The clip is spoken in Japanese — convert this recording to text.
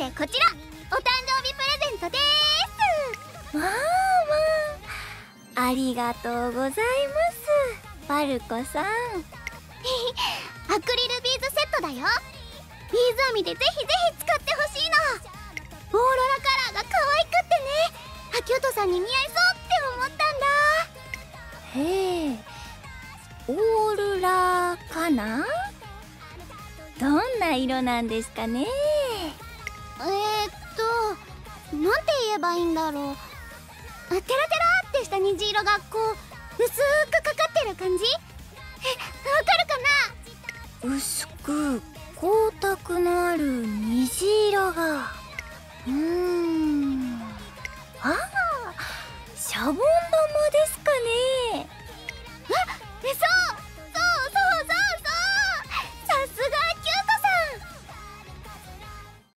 でこちらお誕生日プレゼントですまあまあありがとうございますパルコさん アクリルビーズセットだよビーズ編みでぜひぜひ使ってほしいのオーロラカラーが可愛くってね秋音さんに似合いそうって思ったんだへえオーロラかなどんな色なんですかねなんて言えばいいんだろう。テラテラってした虹色がこう薄くかかってる感じ？えわかるかな？薄く光沢のある虹色が。うーん。ああシャボン